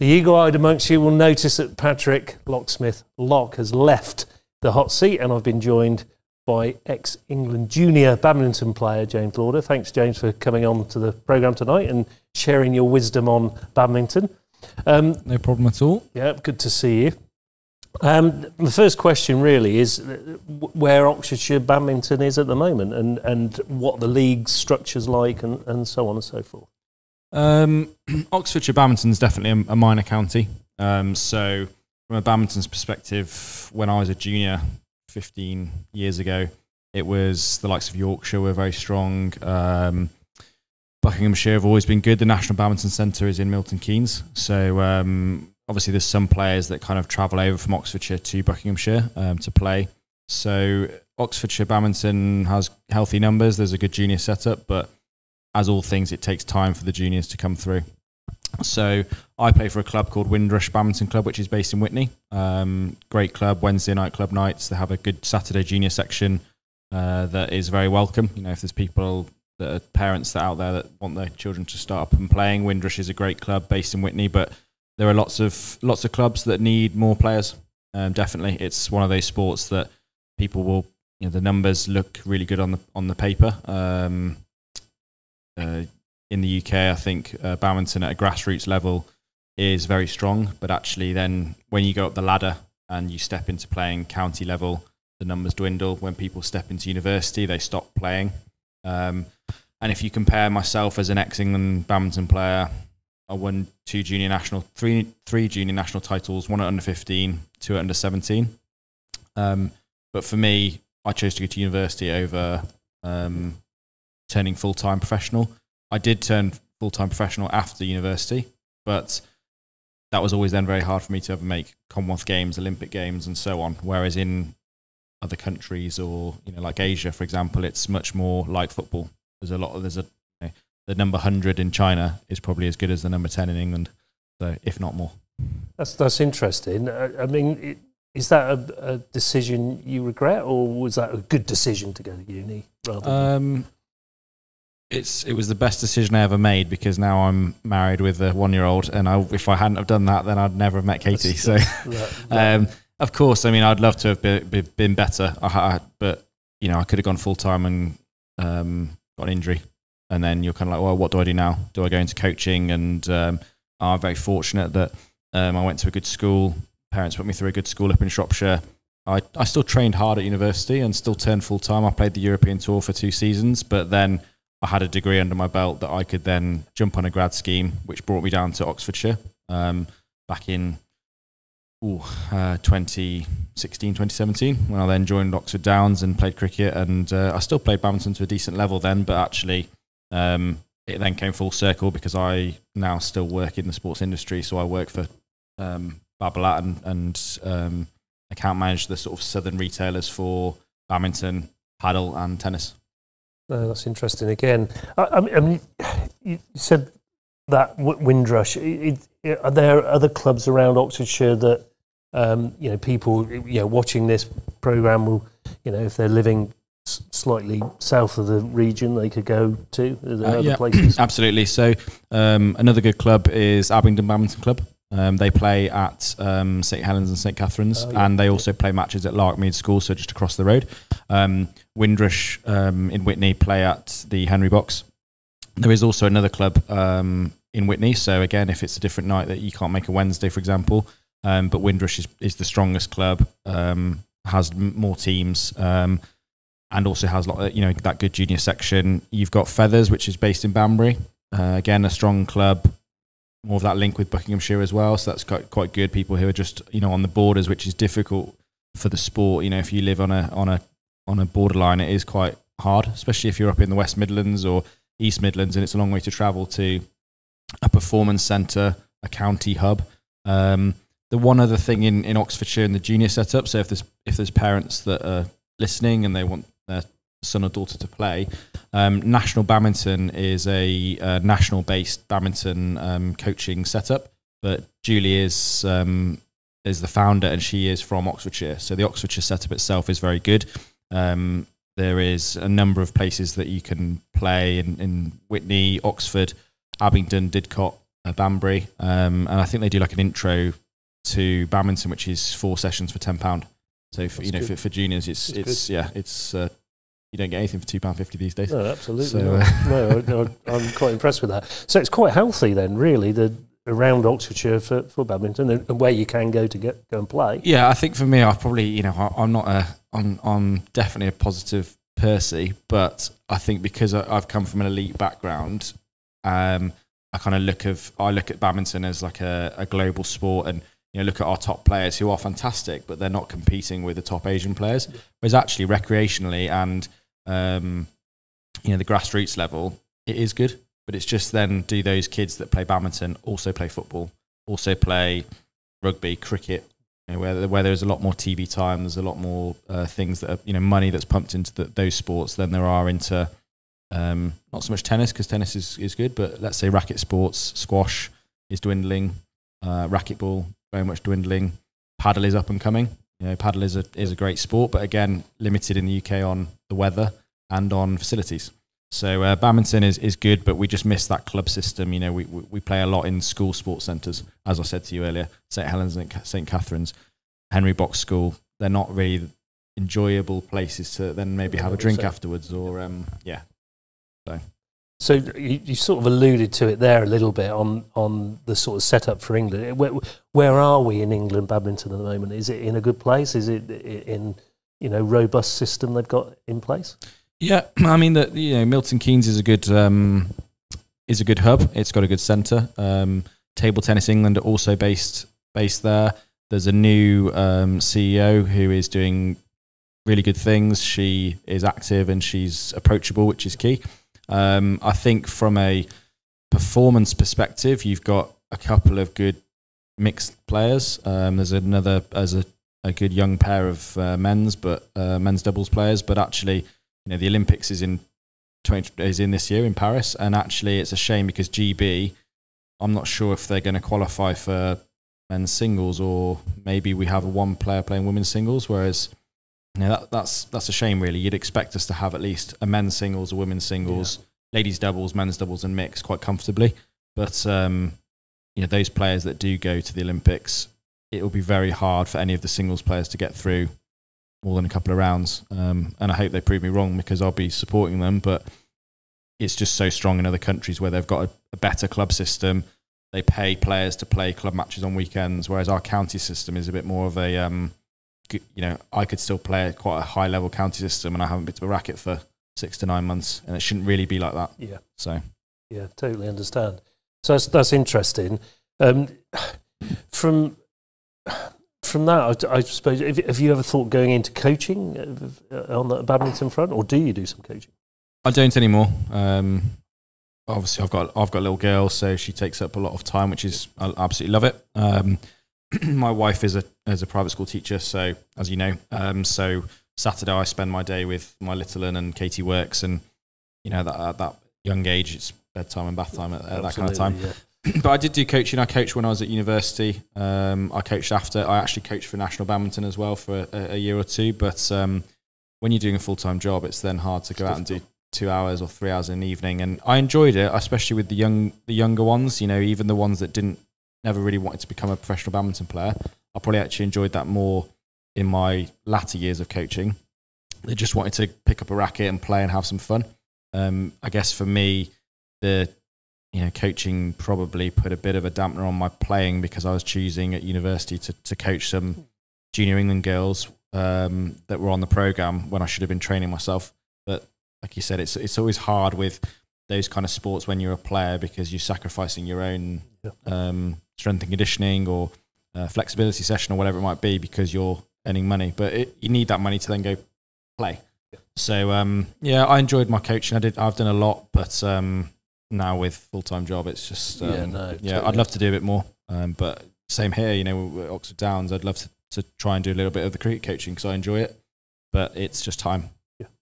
The eagle eyed amongst you will notice that Patrick Locksmith Lock has left the hot seat, and I've been joined by ex England junior badminton player James Lauder. Thanks, James, for coming on to the programme tonight and sharing your wisdom on badminton. Um, no problem at all. Yeah, good to see you. Um, the first question really is where Oxfordshire badminton is at the moment and, and what the league structure's like and, and so on and so forth. Um, Oxfordshire badminton is definitely a, a minor county. Um, so, from a badminton's perspective, when I was a junior 15 years ago, it was the likes of Yorkshire were very strong. Um, Buckinghamshire have always been good. The National Badminton Centre is in Milton Keynes. So, um, obviously, there's some players that kind of travel over from Oxfordshire to Buckinghamshire um, to play. So, Oxfordshire Badminton has healthy numbers. There's a good junior setup, but as all things, it takes time for the juniors to come through. So I play for a club called Windrush Badminton Club, which is based in Witney. Um, great club, Wednesday night club nights. They have a good Saturday junior section uh, that is very welcome. You know, if there's people that are parents that are out there that want their children to start up and playing, Windrush is a great club based in Witney. But there are lots of lots of clubs that need more players. Um, definitely, it's one of those sports that people will. You know, the numbers look really good on the on the paper. Um, uh, in the UK, I think uh, badminton at a grassroots level is very strong, but actually, then when you go up the ladder and you step into playing county level, the numbers dwindle. When people step into university, they stop playing. Um, and if you compare myself as an ex-England badminton player, I won two junior national, three three junior national titles, one at under fifteen, two at under seventeen. Um, but for me, I chose to go to university over um, turning full time professional. I did turn full time professional after university, but that was always then very hard for me to ever make Commonwealth Games, Olympic Games, and so on. Whereas in other countries or you know like Asia, for example, it's much more like football. There's a lot of there's a you know, the number hundred in China is probably as good as the number ten in England, so if not more. That's that's interesting. I, I mean, it, is that a, a, decision you regret, or was that a good decision to go to uni? Rather um, it's it was the best decision I ever made because now I'm married with a one year old, and I, if I hadn't have done that, then I'd never have met Katie. So, um, of course, I mean, I'd love to have been, been better, I, but you know, I could have gone full time and um, got an injury, and then you're kind of like, well, what do I do now? Do I go into coaching? And um, I'm very fortunate that um, I went to a good school. Parents put me through a good school up in Shropshire. I, I still trained hard at university and still turned full time. I played the European Tour for two seasons, but then I had a degree under my belt that I could then jump on a grad scheme, which brought me down to Oxfordshire um, back in ooh, uh, 2016, 2017, when I then joined Oxford Downs and played cricket. And uh, I still played badminton to a decent level then, but actually um, it then came full circle because I now still work in the sports industry. So I work for um, Babolat and, and um, account manage the sort of southern retailers for badminton, padel, and tennis. No, that's interesting. Again, I, I mean, you said that Windrush. It, it, are there other clubs around Oxfordshire that um, you know people you know watching this program will you know if they're living slightly south of the region they could go to? Uh, yeah, absolutely. So um, another good club is Abingdon Badminton Club. Um, they play at um, St Helens and St Katharine's, oh, yeah. and they also play matches at Larkmead School, so just across the road. Um, Windrush um, in Witney play at the Henry Box. There is also another club um, in Witney, so again, if it's a different night that you can't make a Wednesday, for example, um, but Windrush is, is the strongest club, has more teams. and also has lot, you know, that good junior section. You've got Feathers, which is based in Banbury. Uh, again, a strong club more of that link with Buckinghamshire as well. So that's quite quite good. People who are just you know on the borders, which is difficult for the sport. You know, if you live on a on a on a borderline, it is quite hard, especially if you're up in the West Midlands or East Midlands, and it's a long way to travel to a performance centre, a county hub. Um, the one other thing in, in Oxfordshire in the junior setup, so if there's if there's parents that are listening and they want their son or daughter to play. Um, national Badminton is a, a national based badminton um, coaching setup, but Julie is um, is the founder and she is from Oxfordshire. So the Oxfordshire setup itself is very good. Um, there is a number of places that you can play in, in Witney, Oxford, Abingdon, Didcot, uh, Banbury, um, and I think they do like an intro to badminton, which is four sessions for ten pound. So for, you know, for, for, juniors, it's That's it's good. yeah, it's uh, you don't get anything for two pound fifty these days. No, absolutely. So, uh, no, I, am quite impressed with that. So it's quite healthy then, really. The around Oxfordshire for, for badminton and where you can go to get go and play. Yeah, I think for me, I've probably you know I, am not a I'm, I'm definitely a positive Percy, but I think because I've come from an elite background, um, I kind of look of I look at badminton as like a, a global sport and you know, look at our top players who are fantastic, but they're not competing with the top Asian players. Whereas actually, recreationally and um, you know the grassroots level, it is good. But it's just then do those kids that play badminton also play football, also play rugby, cricket, you know, where where there's a lot more TV time, there's a lot more uh, things that are, you know money that's pumped into the, those sports than there are into um, not so much tennis because tennis is, is good, but let's say racket sports, squash is dwindling, uh, racquetball very much dwindling, padel is up and coming. You know, padel is a is a great sport, but again limited in the UK on the weather and on facilities. So uh, badminton is, is good, but we just miss that club system. You know, we, we, we play a lot in school sports centres, as I said to you earlier, St Helens and St Katharine's, Henry Box School. They're not really enjoyable places to then maybe have a drink afterwards, or um, yeah. So. So you, you, sort of alluded to it there a little bit on, on the sort of setup for England. Where, where are we in England badminton at the moment? Is it in a good place? Is it in you know robust system they've got in place? Yeah, I mean that you know Milton Keynes is a good um, is a good hub. It's got a good centre. Um, Table Tennis England are also based based there. There's a new um, CEO who is doing really good things. She is active and she's approachable, which is key. Um, I think from a performance perspective, you've got a couple of good mixed players. Um, there's another as a, a good young pair of uh, men's, but uh, men's doubles players. But actually, you know the Olympics is in 20, is in this year in Paris, and actually it's a shame because GB, I'm not sure if they're going to qualify for men's singles or maybe we have one player playing women's singles, whereas know, that, that's that's a shame really. You'd expect us to have at least a men's singles, a women's singles, yeah. ladies doubles, men's doubles, and mix quite comfortably. But um, you know those players that do go to the Olympics, it will be very hard for any of the singles players to get through more than a couple of rounds. Um, and I hope they prove me wrong because I'll be supporting them. But it's just so strong in other countries where they've got a, a better club system. They pay players to play club matches on weekends, whereas our county system is a bit more of a, um, you know, I could still play quite a high level county system, and I haven't been to a racket for six to nine months, and it shouldn't really be like that. Yeah. So. Yeah, totally understand. So that's that's interesting. Um, from from that, I, I suppose, have, have, you ever thought going into coaching uh, on the badminton front, or do you do some coaching? I don't anymore. Um, obviously, I've got I've got a little girl, so she takes up a lot of time, which is I absolutely love it. Um, my wife is a is a private school teacher, so as you know, um, so Saturday I spend my day with my little one and Katie works, and you know that at that young age, it's bedtime and bath time at, at that kind of time. Yeah. but I did do coaching. I coached when I was at university. Um, I coached after. I actually coached for national badminton as well for a, a year or two. But um, when you're doing a full time job, it's then hard to go out and do two hours or three hours in the evening. And I enjoyed it, especially with the young, the younger ones. You know, even the ones that didn't never really wanted to become a professional badminton player. I probably actually enjoyed that more in my latter years of coaching. They just wanted to pick up a racket and play and have some fun. Um, I guess for me, the you know, coaching probably put a bit of a dampener on my playing because I was choosing at university to, to coach some junior England girls um, that were on the program when I should have been training myself. But like you said, it's it's always hard with those kind of sports when you're a player because you're sacrificing your own um, strength and conditioning or uh, flexibility session or whatever it might be because you're earning money. But it, you need that money to then go play. So um, yeah, I enjoyed my coaching. I did. I've done a lot, but um, now with full time job, it's just um, yeah, no, yeah. Totally. I'd love to do a bit more, um, but same here. You know, Oxford Downs, I'd love to, to try and do a little bit of the cricket coaching because I enjoy it, but it's just time.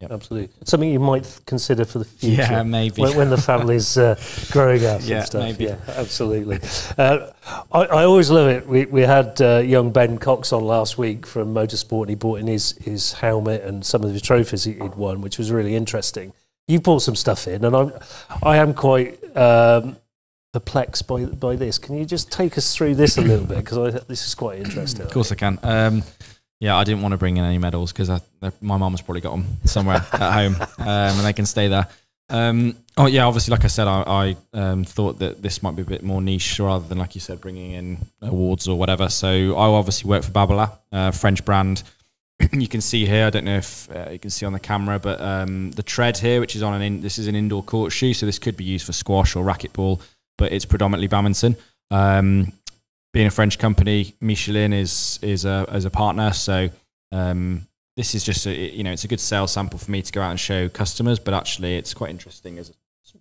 Yep. absolutely. Something you might consider for the future. Yeah, maybe when, when the family's uh, growing up. yeah, and stuff. maybe. Yeah, absolutely. Uh, I, I, always love it. We we had uh, young Ben Cox on last week from Motorsport, and he brought in his his helmet and some of the trophies he'd won, which was really interesting you brought some stuff in, and I'm, I am quite um, perplexed by by this. Can you just take us through this a little bit because this is quite interesting. Of course, I can. Um, yeah, I didn't want to bring in any medals because my mum's probably got them somewhere at home, um, and they can stay there. Um, oh yeah, obviously, like I said, I, I um, thought that this might be a bit more niche rather than, like you said, bringing in awards or whatever. So I obviously work for Babolat, a French brand. you can see here. I don't know if uh, you can see on the camera, but um, the tread here, which is on an in, this is an indoor court shoe, so this could be used for squash or racquetball, but it's predominantly badminton. Um, being a French company, Michelin is is a as a partner, so um, this is just a, you know it's a good sales sample for me to go out and show customers, but actually it's quite interesting as a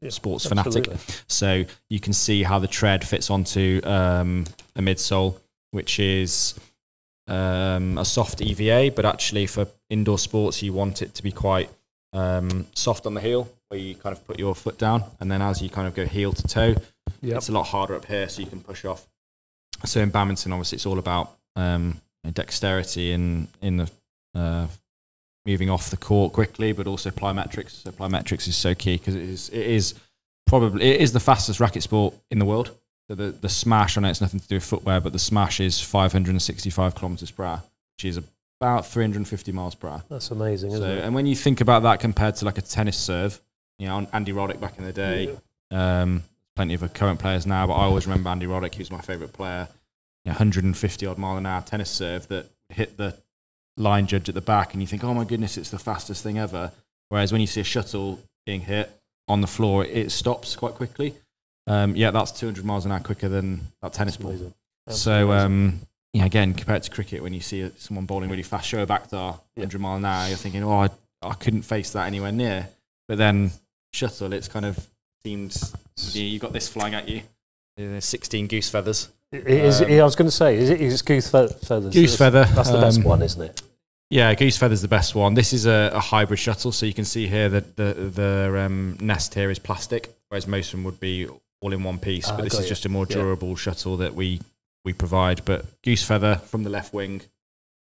yeah, sports absolutely. fanatic. So you can see how the tread fits onto um, a midsole, which is um, a soft EVA, but actually for indoor sports you want it to be quite um, soft on the heel, where you kind of put your foot down, and then as you kind of go heel to toe, yep. it's a lot harder up here, so you can push off. So in badminton, obviously, it's all about um, dexterity in in the uh, moving off the court quickly, but also plyometrics. So plyometrics is so key because it is it is probably it is the fastest racket sport in the world. So the the smash on it, it's nothing to do with footwear, but the smash is 565 kilometers per hour, which is about 350 miles per hour. That's amazing, isn't it? so, And when you think about that compared to like a tennis serve, you know, Andy Roddick back in the day, yeah. um, plenty of current players now, but I always remember Andy Roddick. He was my favourite player. You know, 150 odd mile an hour tennis serve that hit the line judge at the back, and you think, oh my goodness, it's the fastest thing ever. Whereas when you see a shuttle being hit on the floor, it stops quite quickly. Um, yeah, that's 200 miles an hour quicker than that tennis ball. So, um, yeah, again, compared to cricket, when you see someone bowling really fast, Shoaib Akhtar 100 mile an hour, you're thinking, oh, I, I couldn't face that anywhere near. But then shuttle, it's kind of seems you, have got this flying at you. There's 16 goose feathers. Is, um, I was going to say, is it is goose feathers? Goose feather. That's the best um, one, isn't it? Yeah, goose feather's the best one. This is a, a, hybrid shuttle, so you can see here that the the um, nest here is plastic, whereas most of them would be all in one piece. Uh, but this is you. just a more durable yeah. shuttle that we we provide. But goose feather from the left wing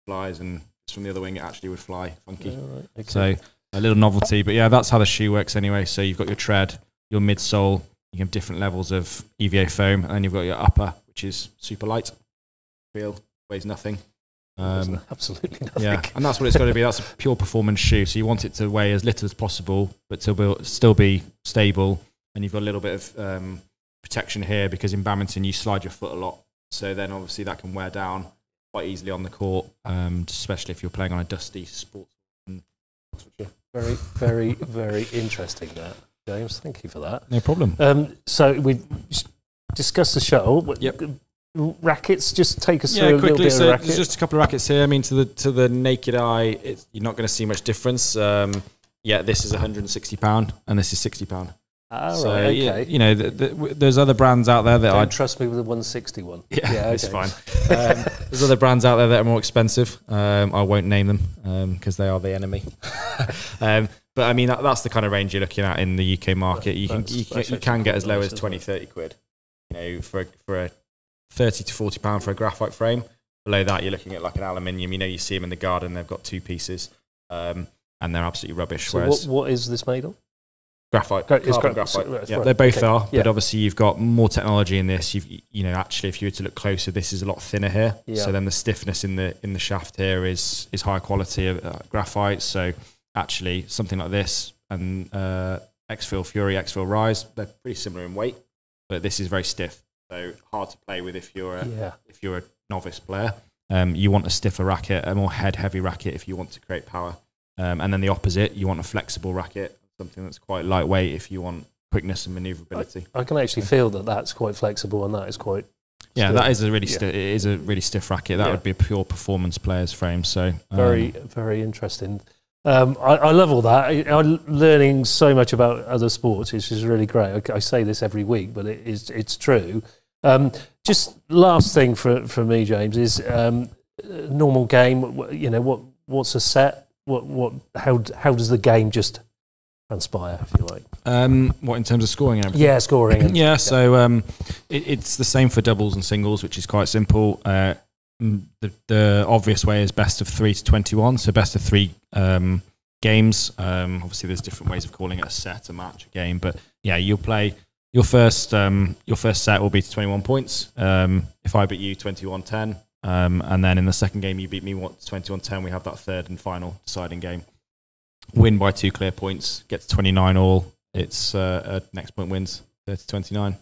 flies, and from the other wing it actually would fly funky. right. okay. So a little novelty, but yeah, that's how the shoe works anyway. So you've got your tread, your midsole, you have different levels of EVA foam, and then you've got your upper, which is super light. Feel weighs nothing. Um, absolutely nothing. Yeah, and that's what it's got to be. That's a pure performance shoe. So you want it to weigh as little as possible, but to be, still be stable. And you've got a little bit of um, protection here because in badminton you slide your foot a lot. So then obviously that can wear down quite easily on the court, um, especially if you're playing on a dusty sport. Very, very, very interesting. That James, thank you for that. No problem. Um, so we discussed the shuttle. Yep rackets? Just take us yeah, through quickly, a little bit so of racket. Just a couple of rackets here. I mean, to the to the naked eye, you're not going to see much difference. Um, yeah, this is 160 pound, and this is 60 pound. Ah, so, right, okay. Yeah, you know, the, the, there's other brands out there that I trust me with the 160 one. Yeah, yeah okay. it's fine. Um, there's other brands out there that are more expensive. Um, I won't name them because um, they are the enemy. Um, but I mean, that, that's the kind of range you're looking at in the UK market. You can you can, you can get as low as 20, 30 quid. You know, for for a 30 to 40 pound for a graphite frame. Below that, you're looking at like an aluminium. You know, you see them in the garden, they've got two pieces, um, and they're absolutely rubbish. So what, what is this made of? Graphite, Gra- carbon gra- graphite. yeah, they both okay. are, yeah. but obviously you've got more technology in this. You've, you know, actually, if you were to look closer, this is a lot thinner here. Yeah. So then the stiffness in the in the shaft here is is higher quality of uh, graphite. So actually, something like this and uh, X-Feel Fury, X-Feel Rise, they're pretty similar in weight, but this is very stiff. So hard to play with if you're a, yeah. if you're a novice player. Um, you want a stiffer racket, a more head heavy racket if you want to create power. Um, and then the opposite, you want a flexible racket, something that's quite lightweight if you want quickness and maneuverability. I, I can actually feel that that's quite flexible and that is quite. Yeah, that is a really yeah. it is a really stiff racket. That yeah. would be a pure performance player's frame. So um, very very interesting. Um, I, I, love all that. I, am learning so much about other sports, which is really great. I, I, say this every week, but it is it's true. Um, just last thing for, for me, James, is um, normal game. You know, what what's a set? What what how how does the game just transpire, if you like? Um, what in terms of scoring? And yeah, scoring. And, yeah, so um, it, it's the same for doubles and singles, which is quite simple. Uh, the, the obvious way is best of three to twenty-one. So best of three um, games. Um, obviously, there's different ways of calling it a set, a match, a game, but yeah, you'll play your first um, your first set will be to 21 points. Um, if I beat you 21-10, um, and then in the second game you beat me 21-10, we have that third and final deciding game. Win by two clear points, get to 29 all. It's uh, next point wins 30-29.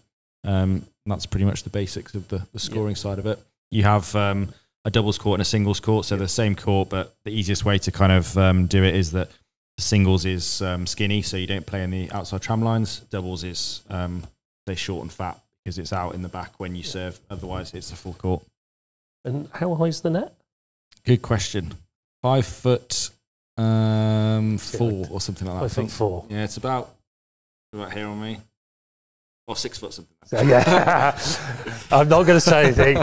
Um, that's pretty much the basics of the, the scoring yeah. side of it. You have um, a doubles court and a singles court, so the same court, but the easiest way to kind of um, do it is that the singles is um, skinny, so you don't play in the outside tram lines. Doubles is um, they short and fat because it's out in the back when you serve. Otherwise, it's a full court. And how high is the net? Good question. Five foot um, four or something like that. Five think. four. Yeah, it's about about here on me. Or six foot something. yeah, I'm not going to say anything.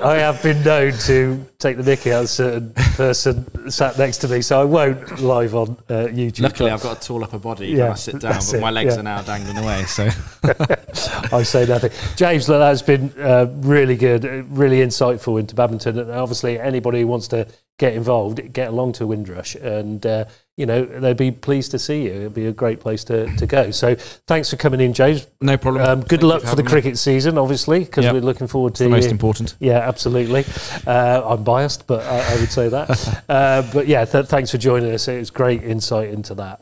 I have been known to take the mickey out of a certain person sat next to me, so I won't live on uh, YouTube. Luckily, I've got a tall upper body yeah, when I sit down, but it, my legs yeah. are now dangling away. So I say nothing. James, look, that's been uh, really good, uh, really insightful into badminton, and obviously anybody who wants to get involved, get along to Windrush, and uh, you know they'd be pleased to see you. It'd be a great place to, to go. So thanks for coming in, James. No problem. Um, good Thank luck for, for the me. cricket season, obviously, because yep. we're looking forward to the most important. Yeah, absolutely. Uh, I'm biased, but I, I would say that. uh, but yeah, th- thanks for joining us. It was great insight into that.